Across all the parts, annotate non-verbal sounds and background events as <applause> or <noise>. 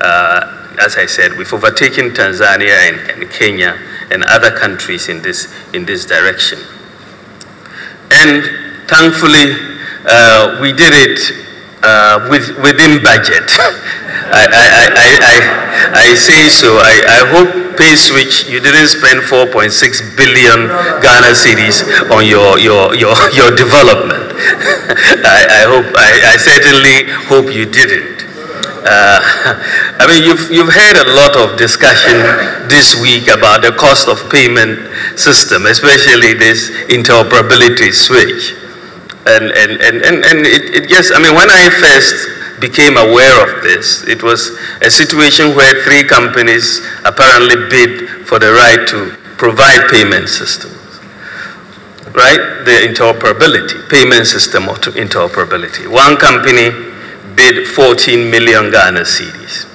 as I said, we've overtaken Tanzania and, and Kenya and other countries in this, in this direction. And thankfully, uh, we did it uh, with, within budget. <laughs> I, I, I, I, I, say so. I, I hope PaySwitch, you didn't spend 4.6 billion Ghana cedis on your, your, your, <laughs> your development. <laughs> I, I hope, I, I certainly hope you didn't. Uh, I mean, you've, you've heard a lot of discussion this week about the cost of payment system, especially this interoperability switch. And, and, and, and, and it, it just, I mean, when I first became aware of this, it was a situation where three companies apparently bid for the right to provide payment systems. Right? The interoperability, payment system interoperability. One company bid 14 million Ghana cedis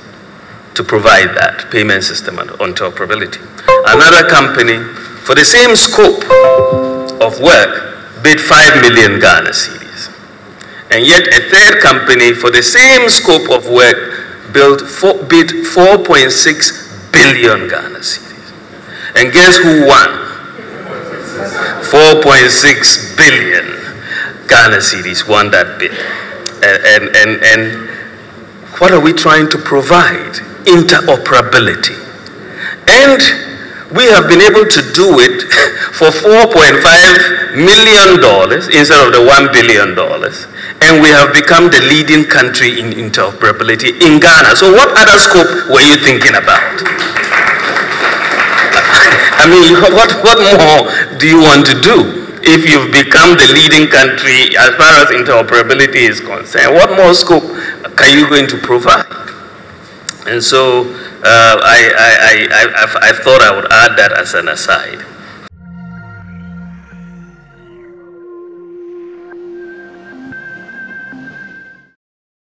to provide that payment system and interoperability. Another company, for the same scope of work, bid 5 million Ghana cedis. And yet a third company for the same scope of work built four, bid 4.6 billion Ghana cedis. And guess who won? 4.6 billion Ghana cedis won that bid. And, and, and, and what are we trying to provide? Interoperability. And we have been able to do it <laughs> for $4.5 million instead of the $1 billion. And we have become the leading country in interoperability in Ghana. So what other scope were you thinking about? <laughs> I mean, <laughs> what, what more do you want to do? If you've become the leading country as far as interoperability is concerned, what more scope are you going to provide? And so uh, I, I, I, I, I thought I would add that as an aside.